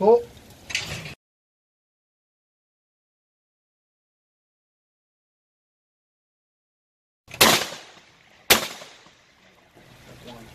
お。